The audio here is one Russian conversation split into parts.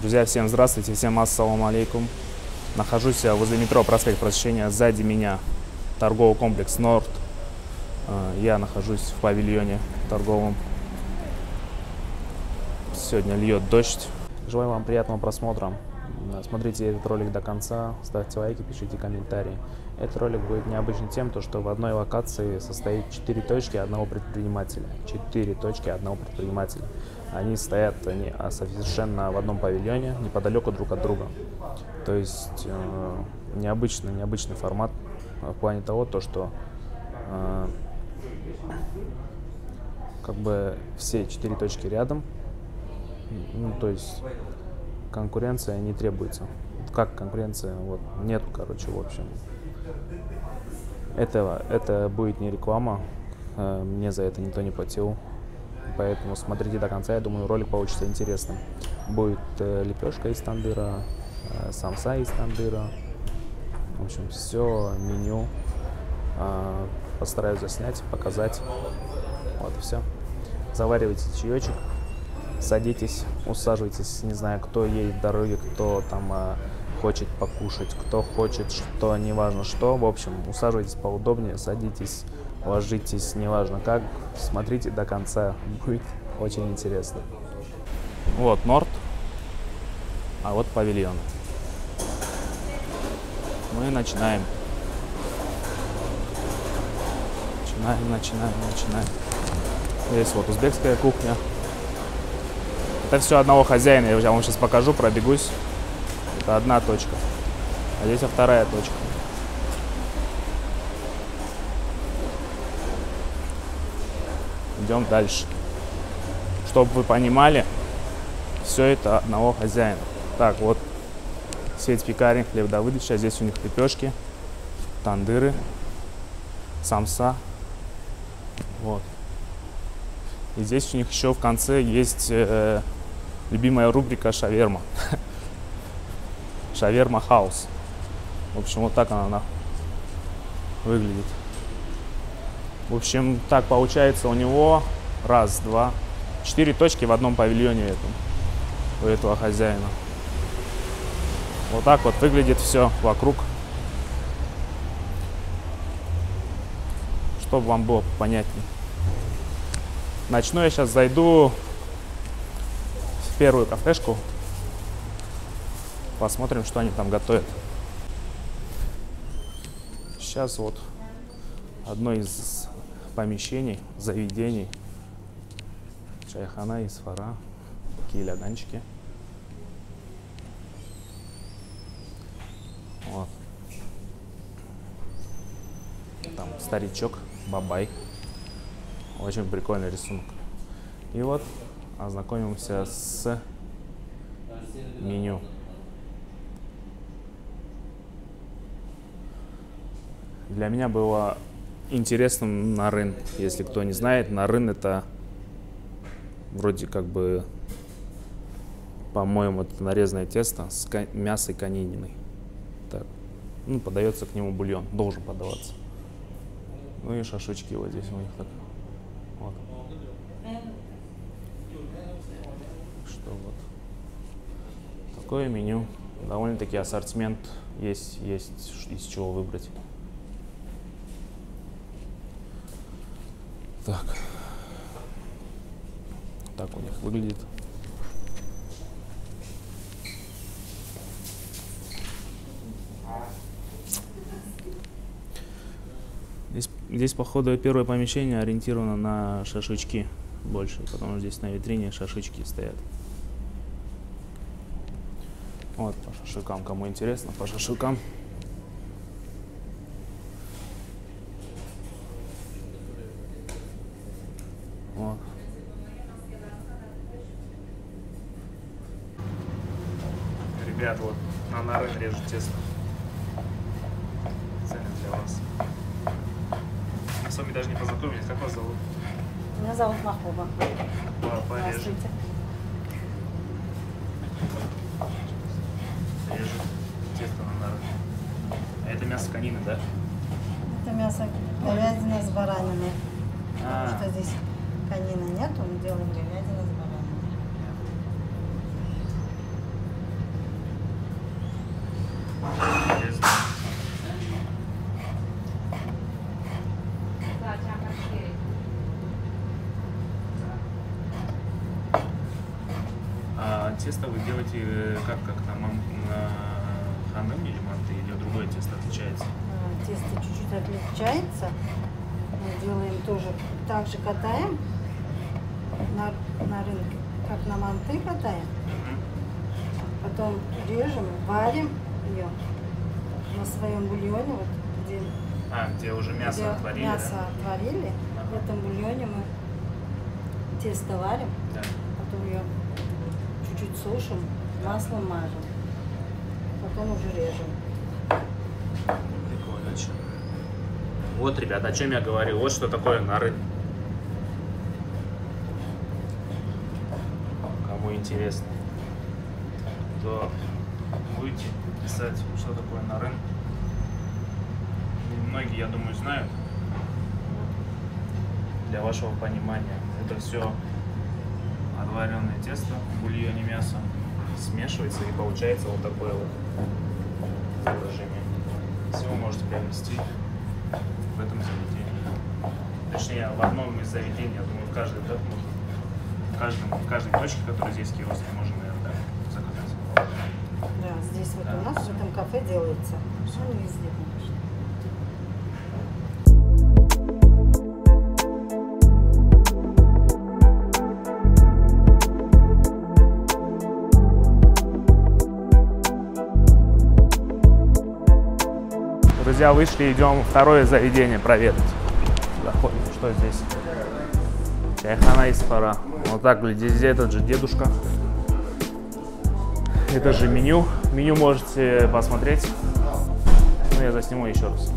Друзья, всем здравствуйте, всем ассаламу алейкум. Нахожусь я возле метро проспект Просвещения. Сзади меня торговый комплекс Норд. Э, Я нахожусь в павильоне торговом. Сегодня льет дождь. Желаю вам приятного просмотра. Э, Смотрите этот ролик до конца, ставьте лайки, пишите комментарии. Этот ролик будет необычен тем, то, что в одной локации состоит 4 точки одного предпринимателя. 4 точки одного предпринимателя. Они стоят они а, совершенно в одном павильоне, неподалеку друг от друга. То есть э, необычный, необычный формат э, в плане того, то, что э, как бы все четыре точки рядом, ну, то есть конкуренция не требуется. Как конкуренция, вот, нету, короче, в общем. Этого, это будет не реклама, э, мне за это никто не платил, поэтому смотрите до конца, я думаю, ролик получится интересным. Будет э, лепешка из тандыра, э, самса из тандыра, в общем, все меню э, постараюсь заснять, показать. Вот и все. Заваривайте чаечек, садитесь, усаживайтесь, не знаю, кто едет в дороге, кто там э, хочет покушать, кто хочет что, неважно что. В общем, усаживайтесь поудобнее, садитесь, ложитесь, неважно как. Смотрите до конца, будет очень интересно. Вот Норд, а вот павильон. Мы начинаем. Начинаем, начинаем, начинаем. Здесь вот узбекская кухня. Это все одного хозяина. Я вам сейчас покажу, пробегусь. Это одна точка. А здесь вторая точка. Идем дальше. Чтобы вы понимали, все это одного хозяина. Так, вот сеть пекарен, хлеб Давыдовича. Здесь у них лепешки, тандыры, самса. Вот. И здесь у них еще в конце есть э, любимая рубрика шаверма. Шаверма хаус. В общем, вот так она, она выглядит. В общем, так получается у него раз, два, четыре точки в одном павильоне этом, у этого хозяина. Вот так вот выглядит все вокруг. Чтобы вам было понятнее. Начну я сейчас зайду в первую кафешку. Посмотрим, что они там готовят. Сейчас вот одно из помещений, заведений. Чайхана и сфара. Такие ляганчики. Вот. Там старичок, бабай. Очень прикольный рисунок. И вот ознакомимся с меню. Для меня было интересным нарын. Если кто не знает, нарын это вроде как бы, по-моему, это нарезанное тесто с мясой конининой. Так. Ну, подается к нему бульон, должен подаваться. Ну и шашлычки вот здесь у них так. Вот. Что вот. Такое меню. Довольно-таки ассортимент есть, есть из чего выбрать. Так. Так у них выглядит. Здесь, здесь, походу, первое помещение ориентировано на шашлычки больше, потому что здесь на витрине шашлычки стоят. Вот по шашлыкам, кому интересно, по шашлыкам. Вот. Ребят, вот на нарын режут тесто. Специально для вас. Мы с вами даже не познакомились. Как вас зовут? Меня зовут Махуба. По- порежем. Здравствуйте. Режет тесто на нарын. А это мясо конины, да? Это мясо говядина с бараниной. А. Потому что здесь конины нету, мы делаем говядину с бараниной. тесто вы делаете э, как, как на, ман- на ханым или манты, или другое тесто отличается? А, Тесто чуть-чуть отличается. Мы делаем тоже, так же катаем на, на рынке, как на манты катаем. Потом режем, варим ее на своем бульоне, вот где, А, где уже мясо где отварили, мясо да? отварили. В этом бульоне мы тесто варим, Да. потом ее чуть-чуть сушим, маслом мажем. Потом уже режем. Прикольно. Вот, ребята, о чем я говорил. Вот что такое нары. Кому интересно, то будете писать, что такое нарын. Многие, я думаю, знают. Для вашего понимания. Это все отваренное тесто в бульоне мясо смешивается и получается вот такое вот изображение. Если вы можете приобрести в этом заведении. Точнее, в одном из заведений, я думаю, в каждой, да, можно, каждом, в каждой точке, которая здесь в киоске, можно, наверное, да, заказать. Да, здесь вот Да. у нас в этом кафе делается. Ну, не везде, конечно. Друзья, вышли, идем второе заведение проведать. Заходим, что здесь? Чайхана из пора. Вот так выглядит здесь этот же дедушка. Это же меню. Меню можете посмотреть. Ну, я засниму еще раз.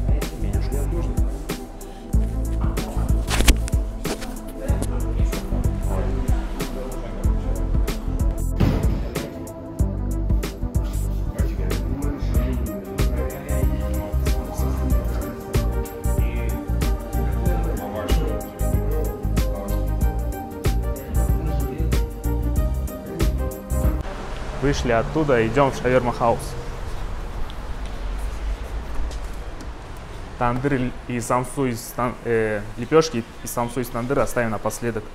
Вышли оттуда, идем в шаверма хаус. Тандыр и самсу из э, лепешки и самсу из тандыра оставим напоследок.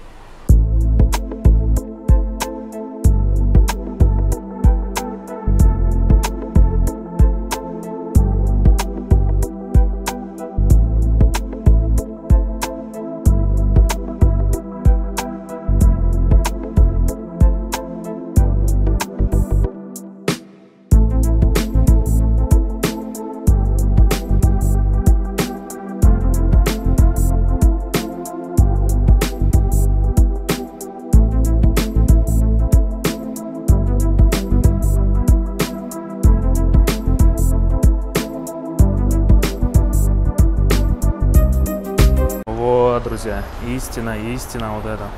Истина, истина вот это.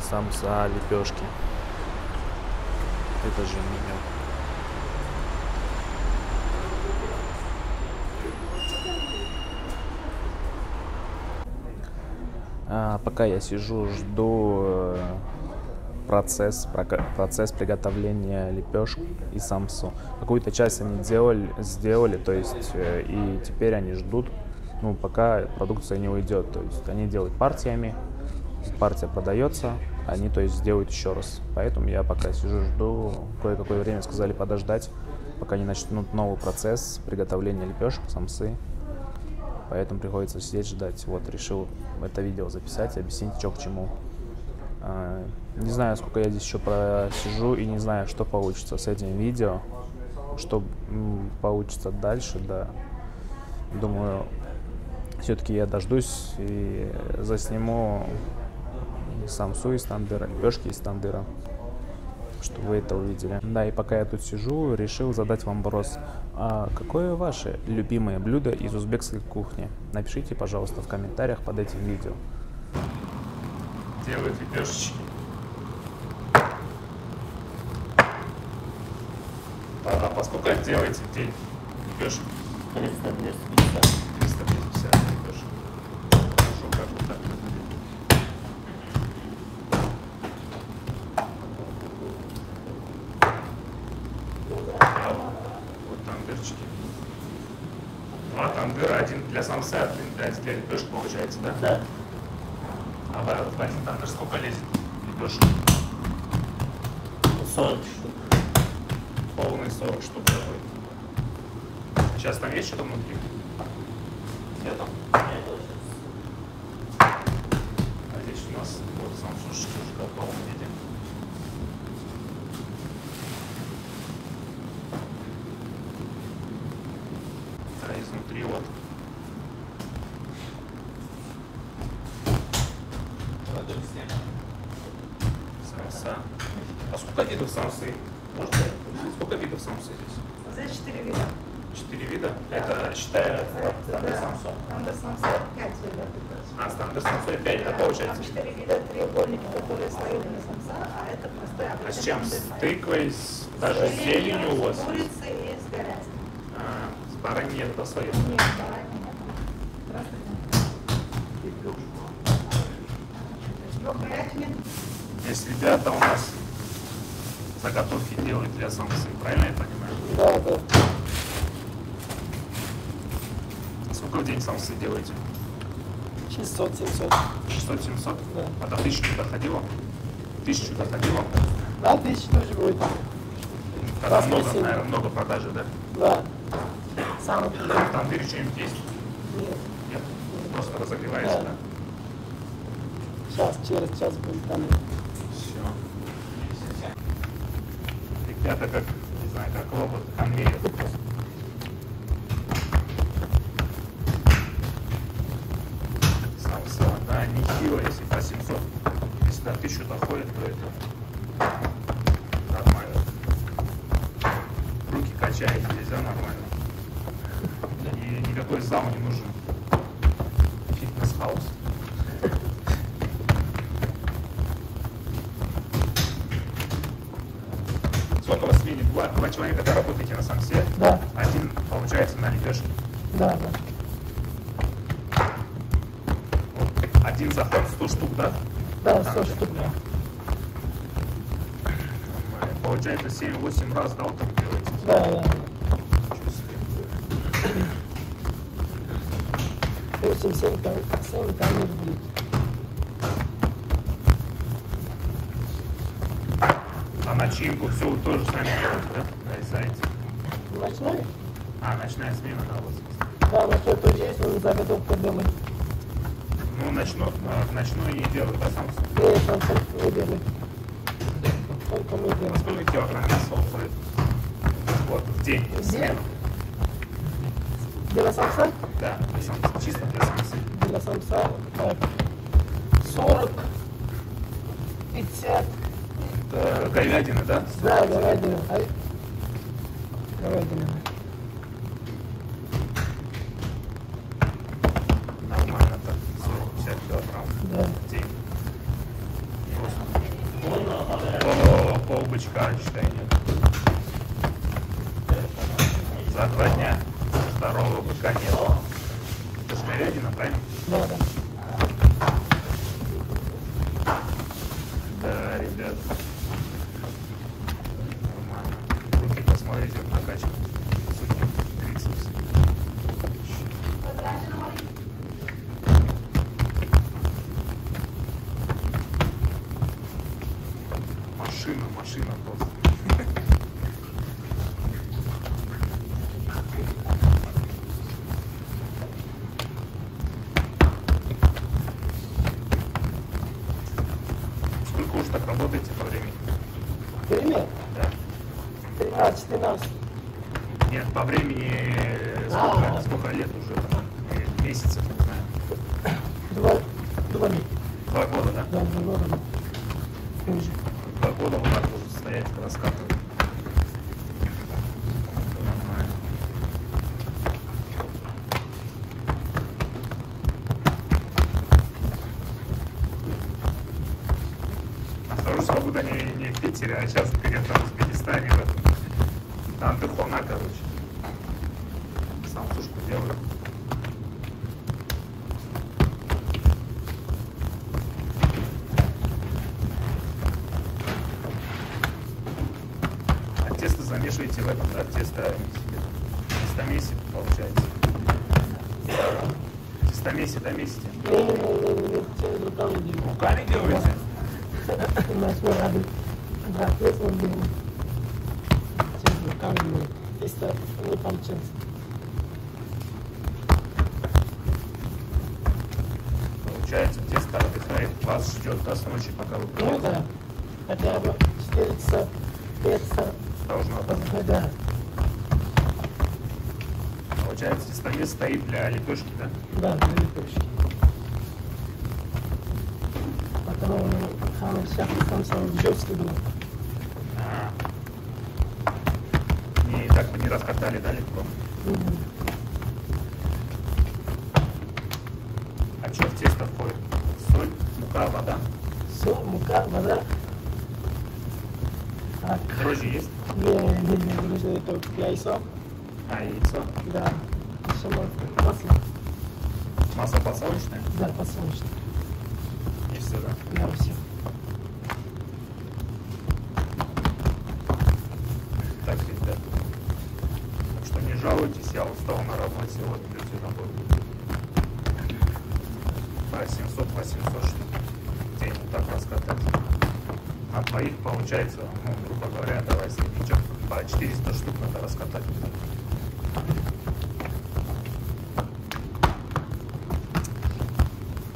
Самса, лепешки. Это же меню. А, пока я сижу, жду э, процесс, процесс приготовления лепешек и самсу. Какую-то часть они делали, сделали, то есть э, и теперь они ждут, ну, пока продукция не уйдет. То есть они делают партиями, партия продается, они, то есть, сделают еще раз. Поэтому я пока сижу, жду, кое-какое время сказали подождать, пока не начнут новый процесс приготовления лепешек, самсы. Поэтому приходится сидеть ждать. Вот, решил это видео записать и объяснить, что к чему. А, Не знаю, сколько я здесь еще просижу и не знаю, что получится с этим видео. Что получится дальше, да. Думаю, все-таки я дождусь и засниму самсу из тандыра, лепешки из тандыра, чтобы вы это увидели. Да, и пока я тут сижу, решил задать вам вопрос. А какое ваше любимое блюдо из узбекской кухни? Напишите, пожалуйста, в комментариях под этим видео. Делают лепешечки. А по сколько делаете день лепешек? 300-250. 350 лепешек. Хорошо, как бы так. Вот тандырчики. Два тандыра, один для самса, один для, для лепешек получается, да? Да. А в, в один тандыр сколько лезет лепешек? 40 штук. Полный 40 штук. Сейчас там есть что-то внутри? Где там? А здесь у нас вот Samsung штучка в полном виде. А изнутри вот. Самса. А сколько видов самсы? Можно? Сколько видов самсы здесь? За 4 вида. Четыре вида? Это считая стандарт самсу. Надо самса 5 видов. А, стандарт самсу 5, это получается. Там 4 вида треугольники, которые слоены на самса, а это простой А с чем? С тыквой, с даже с зеленью у вас? С курицей и с говядиной. А, с бараньей это свое. Нет, бараньи нет. Здравствуйте. Говядине. Здесь ребята у нас заготовки делают для самсы, правильно я понимаю? Да, да. Сколько в день самсы делаете? 600-700. 600-700? Да. А до тысячи доходило? Тысячу доходило? Да, тысяча тоже будет. Тогда Раз много, неделю. наверное, много продажи, да? Да. Самый В тандыре что-нибудь есть? Нет. Нет? Просто разогреваете, Да. да? Сейчас, через час будет там. Все. Ребята как, не знаю, как робот, получается, на лепешке. Да, да. Вот. Один заход 100 штук, да? Да, 100 штук. да. Получается 7-8 раз, да, вот так делаете? Да, да. 8 7 там, 7 там. А начинку все тоже сами делаете, да? Нарезаете. Ночной? А, ночная смена, есть. Да, ночной тоже есть, он заготовка делает. Ну, ночной, а, ночной не делают, да, сам? И там только мы делаем. Только мы делаем. Сколько килограмм мяса уходит? Вот, в день, в смену. Для самца? Да, для самца, чисто для самца. Для самца так, 40, 50, Это говядина, да? да, говядина. Говядина. Нормально так, 40-50 килограмм Да. в день. По, пол бычка, считай, нет. За два дня здорового быка нет. Это же говядина, правильно? Да, да. Да, ребят. Нормально. Руки посмотрите, как накачан. Супер. Трицепс. Машина, машина просто. Сколько уж так работаете по времени? Перемет. Да. 13, 14. Нет, по времени э, сколько, сколько лет уже? там, э, Месяцев, не знаю. Два, два дня. Два года, да? Да, два года. Уже. Два года вот так вот стоять, раскатывать. Нормально. Нахожусь свобода не, не в Питере, а сейчас где-то в Узбекистане, в этом. Там Дыхона, короче. Сам сушку делаю. А тесто замешиваете в этом, да, тесто тестомесе получается. Домесите. Не-не-не, через руками делаете? У нас рады. Да, тесно было. Сейчас руками будет. Тесто не получилось. Получается, тесто отдыхает, вас ждет до ночи, пока вы Ну да, хотя бы 4 часа, 5 часа должно отдыхать, да. Получается, тестомес стоит для лепешки, да? Да, для лепешки. Потом Хамер сейчас сам сам Жёвске был. А. Не, так бы не раскатали, да, легко. Мгм. А что в тесто входит? Соль, мука, вода. Соль, мука, вода. Так, Дрожжи есть? не, не, не, нужно только яйцо. А, яйцо. Да, можно масло. Масло подсолнечное? Да, подсолнечное. И все, да? Да, все. Так, ребят. Так что не жалуйтесь, я устал на работе, вот люди работают. По 700-800 штук в день вот так раскатать. А двоих получается, ну, грубо говоря, давай среднячок, по 400 штук надо раскатать.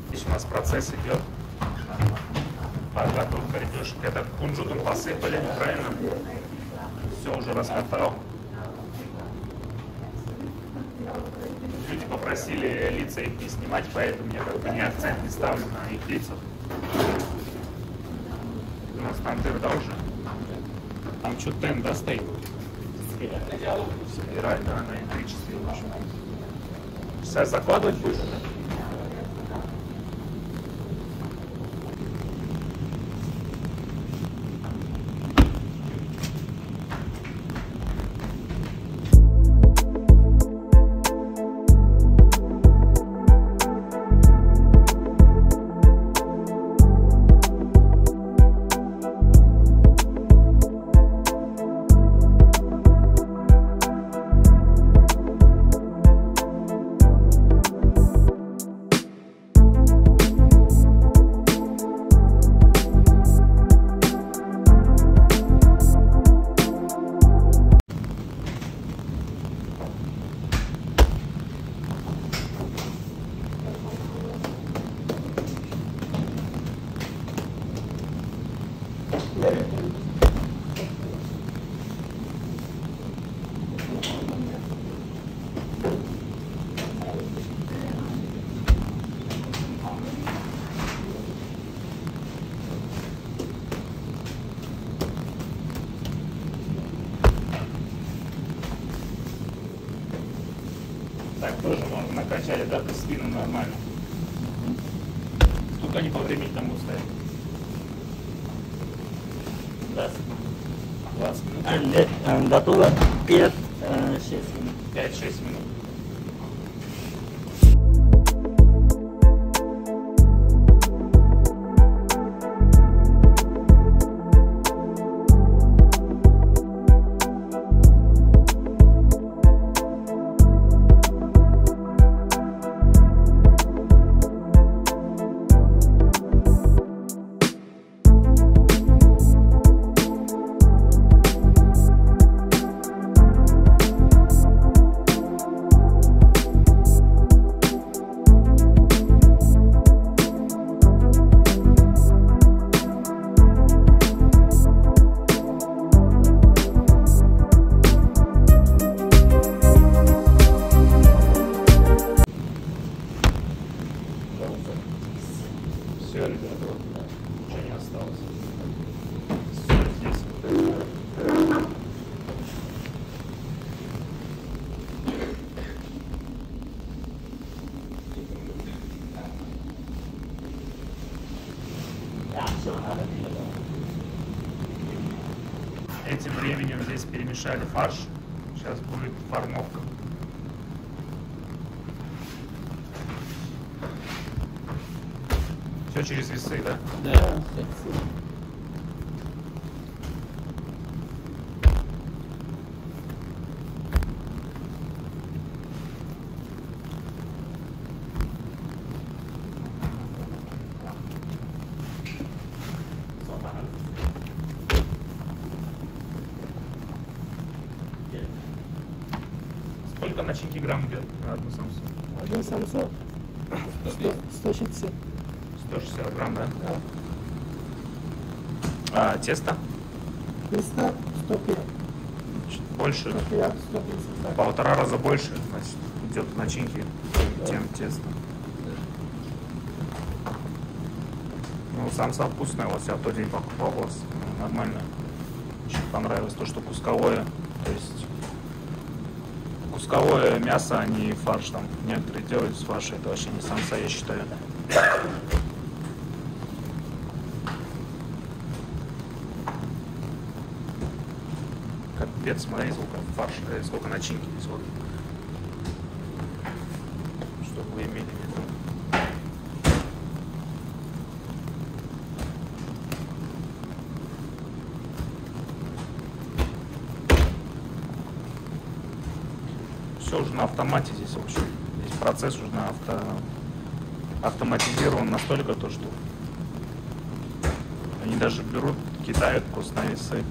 Здесь у нас процесс идет. Подготовка ребешек. Это кунжутом посыпали, правильно? Все уже раскатал. Люди попросили лица не снимать, поэтому я как бы не акцент не ставлю на их лицах. У нас там дырда уже. Там что, тен, да, стоит? Собирать, да, на электричестве. Сейчас закладывать будешь? Накачали, да, ты спину нормально. Сколько они по времени там будут стоять? 20 минут. Готово 5-6 минут. 5-6 минут. 1 грамм идет один одну. Один самцов? 160. 160 грамм, да? Да. А тесто? Тесто 105. Значит, больше? 150, 150. Полтора раза больше, значит, идет начинки, да. тем тесто. Ну, самса вкусная, вот я тот день покупал, вот, нормально. Еще понравилось то, что кусковое, то есть кусковое мясо, а не фарш там. Некоторые делают с фарша, это вообще не самса, я считаю. Капец, смотри, сколько фарша, э, сколько начинки здесь вот. Чтобы вы имели в виду. Все уже на автомате здесь, в общем. Здесь процесс уже авто... автоматизирован настолько, то, что они даже берут, кидают просто на весы.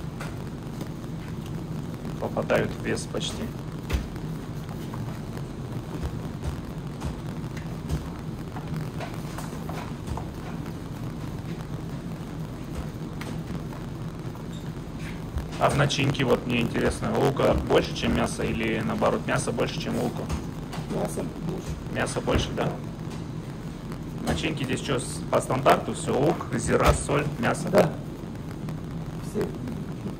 Попадают в вес почти. А в начинке вот мне интересно, лука больше, чем мясо, или наоборот, мясо больше, чем лука? Мясо больше. Мясо больше, да? Начинки здесь что, по стандарту все, лук, зира, соль, мясо. Да. Все.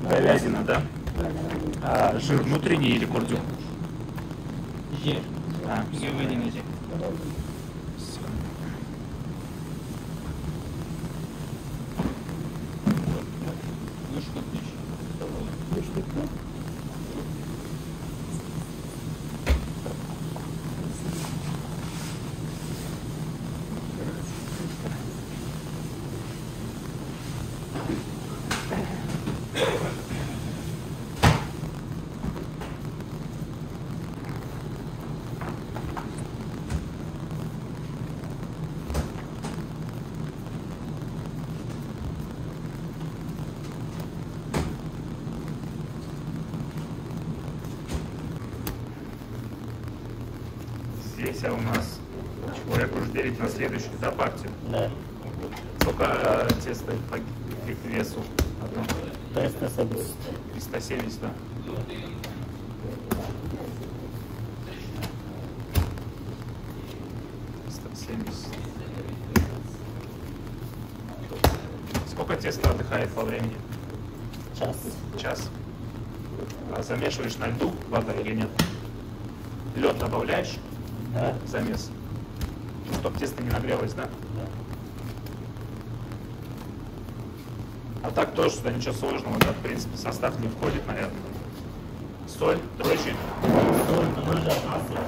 Говядина, да? А жир внутренний или курдюк? Жир. А, Говядина жир. всё. Ну что ты Две штуки. Здесь а у нас человек уже делить на следующую, да, партию? Да. Сколько э, теста по г- весу? Одно? 370. 370, да? Сколько теста отдыхает во времени? Час. Час. А замешиваешь на льду вода или нет? Лед добавляешь Да. замес? Чтоб тесто не нагрелось, да? А так тоже сюда ничего сложного, да, в принципе, состав не входит, наверное. Соль, дрожжи, Соль, дрожжи, масло.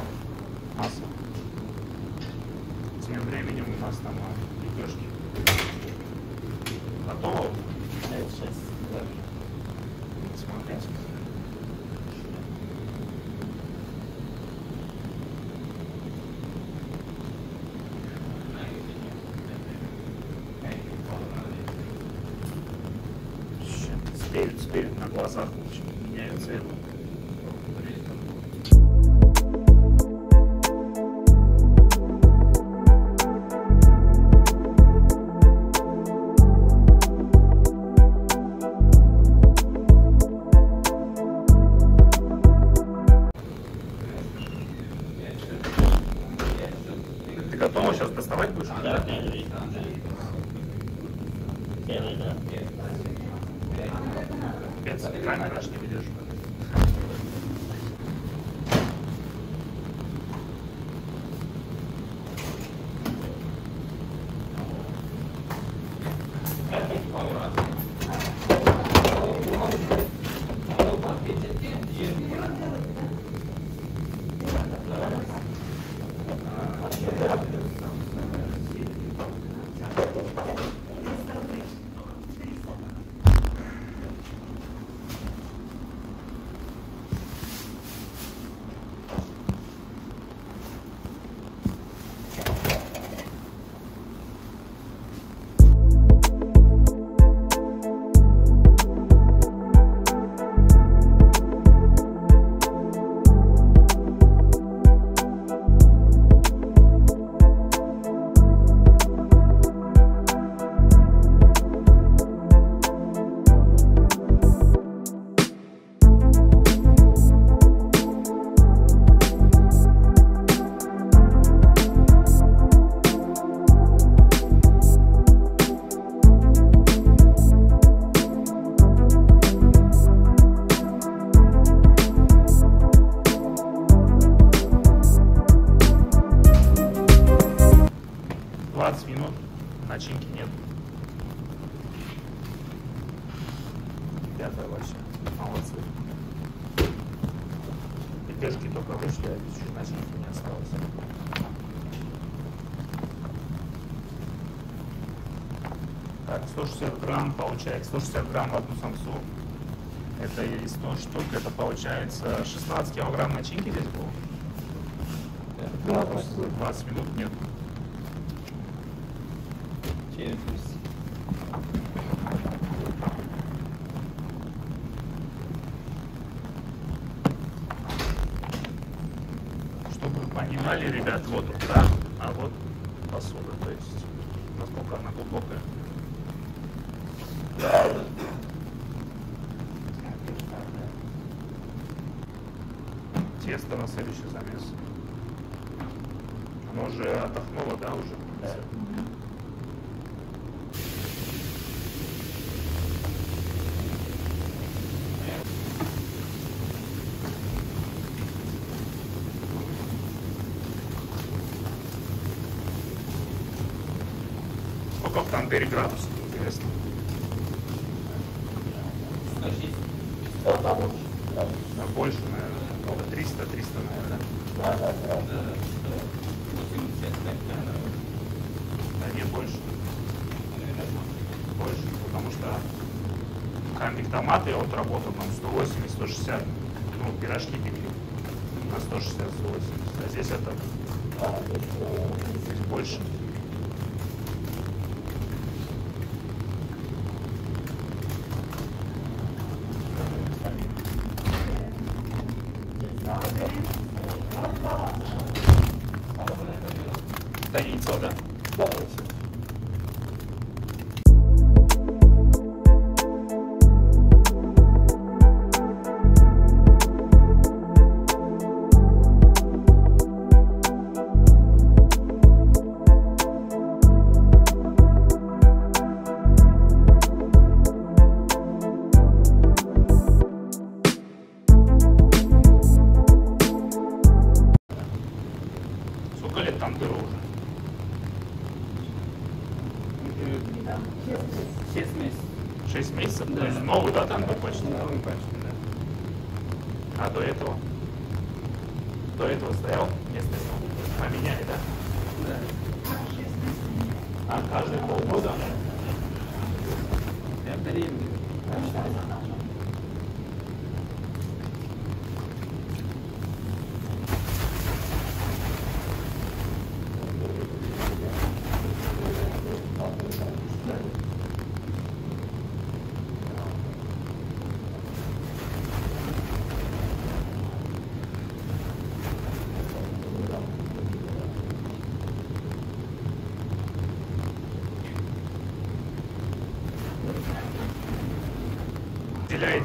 масло. Тем временем у нас там а, лепешки. Готово? 5-6. Смотрите. Спереди, спереди на Пельмешки только вышли, а чуть начинки не осталось. Так, 160 грамм получается, 160 грамм в одну самсу. Это из 100 штук, это получается 16 килограмм начинки здесь было. Да, почти. 20 минут нет. Через Чтобы понимали, ребят, вот да, а вот посуда, то есть насколько она глубокая. Тесто на следующий замес. Оно уже отдохнуло, да, уже? Сколько в тандыре градусов, интересно? Да, больше, наверное. 300, 300, наверное. Да не больше. Больше, потому что камик томаты я вот работал там 180, 160, ну, пирожки пекли на 160, 180, а здесь это здесь больше.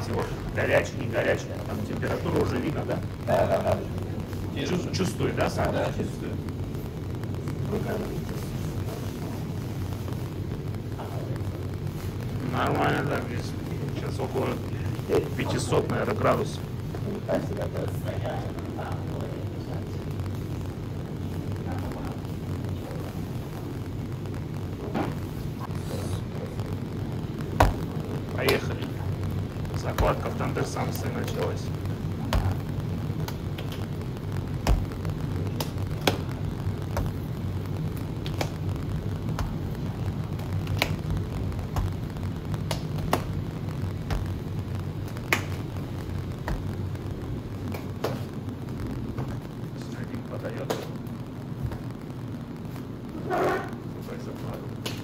Разделяете его горячий, не горячий, а там температура уже видно, да? Да, да, да. Чувс- Чувствует, да, сам? Да, чувствую. Нормально так здесь. Сейчас около 500, наверное, градусов. Thanks, everybody.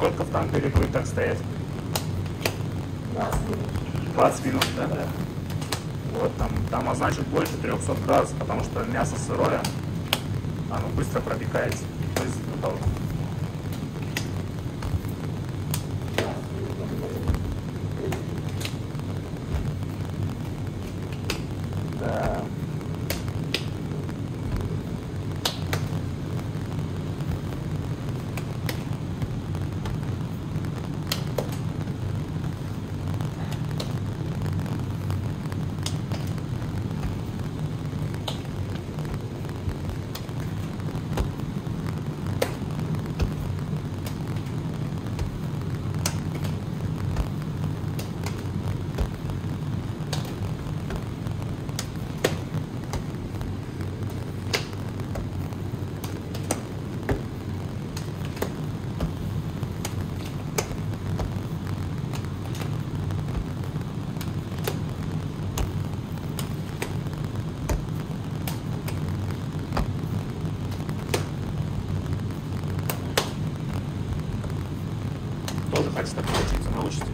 Сколько в тандыре будет так стоять? 20 минут, да? Вот, там, там а значит больше 300 градусов, потому что мясо сырое, оно быстро пропекается. То есть, это вот Да. Тоже хотите так научиться, научите.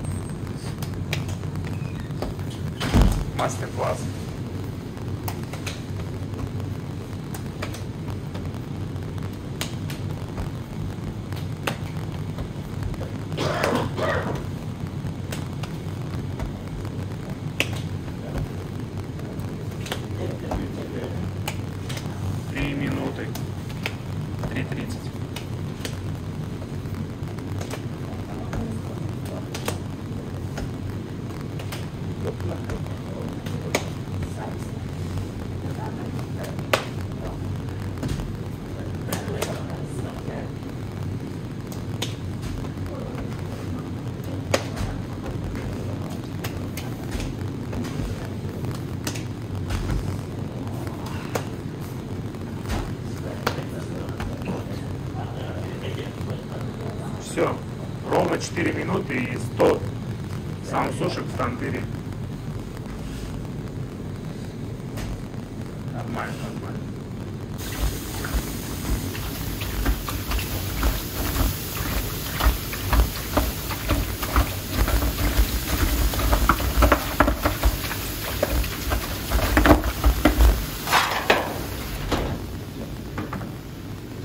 Мастер-класс. Три минуты. Три тридцать. Все. Ровно 4 минуты и 100 сам сушек в тандыре. Нормально, нормально.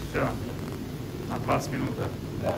Все. На 20 минут, да?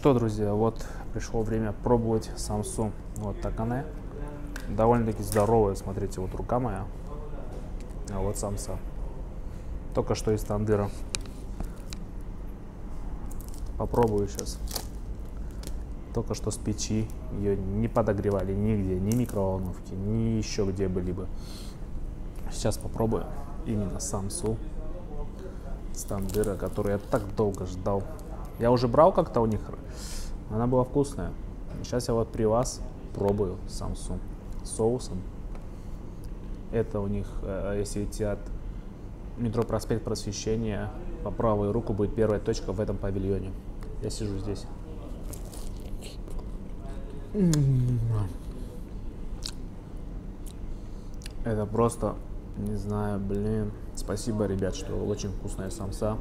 Что, друзья, вот пришло время пробовать Samsung. Вот так она. Довольно-таки здоровая, смотрите, вот рука моя. А вот самса. Только что из тандыра. Попробую сейчас. Только что с печи. Ее не подогревали нигде, ни микроволновки, ни еще где-либо. Сейчас попробую именно самсу с тандыра, который я так долго ждал. Я уже брал как-то у них. Она была вкусная. Сейчас я вот при вас пробую самсу соусом. Это у них, э, если идти от метро проспект Просвещения, по правую руку будет первая точка в этом павильоне. Я сижу здесь. Это просто, не знаю, блин. Спасибо, ребят, что очень вкусная самса.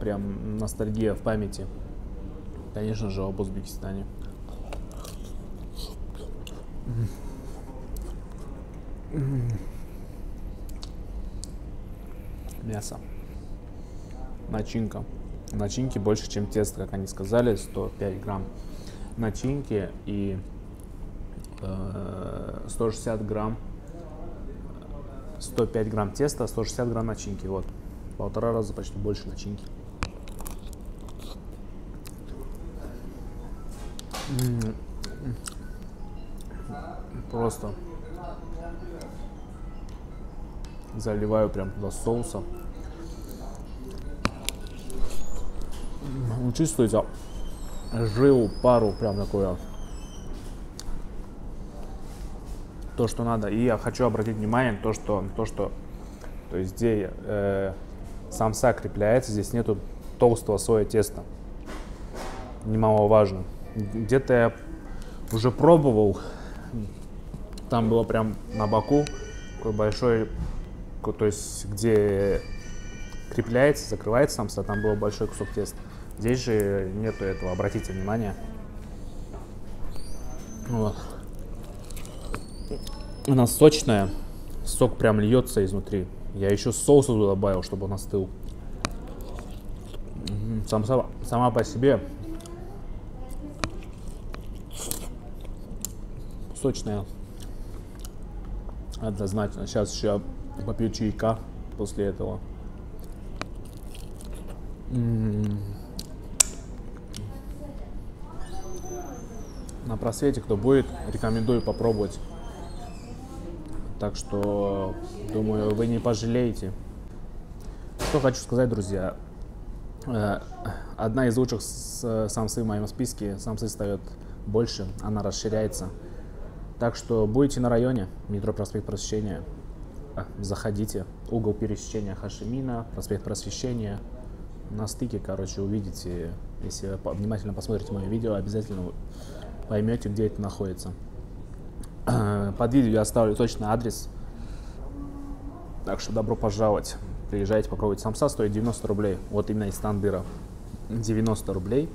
Прям ностальгия в памяти. Конечно же, об Узбекистане. Мясо. Начинка. Начинки больше, чем тесто, как они сказали, 105 грамм начинки и э, 160 грамм 105 грамм теста, 160 грамм начинки. Вот. Полтора раза почти больше начинки. Просто заливаю прям туда соуса. Чувствуется жил пару прям такое то, что надо. И я хочу обратить внимание то, что, то, что то есть где э, самса крепляется, здесь нету толстого слоя теста. Немаловажно. Где-то я уже пробовал, там было прям на боку такой большой, то есть где крепляется, закрывается самса, там был большой кусок теста. Здесь же нету этого, обратите внимание. Вот. Она сочная, сок прям льется изнутри. Я еще соуса добавил, чтобы он остыл. Сам, сама, сама по себе сочная. Однозначно. Сейчас еще попью чайка после этого. На просвете, кто будет, рекомендую попробовать. Так что, думаю, вы не пожалеете. Что хочу сказать, друзья. Э, одна из лучших самсы в моем списке. Самсы ставят больше, она расширяется. Так что будете на районе, метро проспект Просвещения, э, заходите. Угол пересечения Хашимина, проспект Просвещения. На стыке, короче, увидите, если внимательно посмотрите мое видео, обязательно поймете, где это находится. Под видео я оставлю точно адрес. Так что добро пожаловать. Приезжайте попробуйте. Самса стоит 90 рублей. Вот именно из Тандыра. 90 рублей.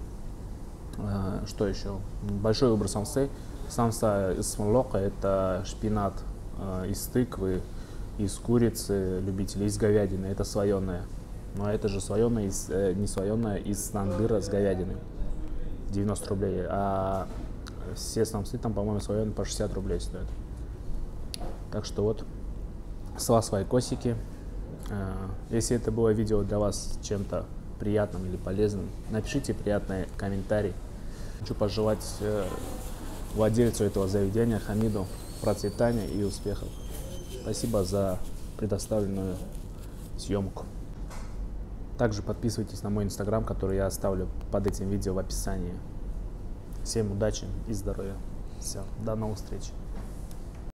А, что еще? Большой выбор самсы. Самса из смолока это шпинат а, из тыквы, из курицы, любители, из говядины. Это слоеное. Но это же слоеное, из, э, не слоеное, из тандыра с говядины. 90 рублей. А все самсы там, по-моему, свое по 60 рублей стоят. Так что вот, с вас свои косики. А, если это было видео для вас чем-то приятным или полезным, напишите приятный комментарий. Хочу пожелать э, владельцу этого заведения Хамиду процветания и успехов. Спасибо за предоставленную съемку. Также подписывайтесь на мой инстаграм, который я оставлю под этим видео в описании. Всем удачи и здоровья. Все, до новых встреч.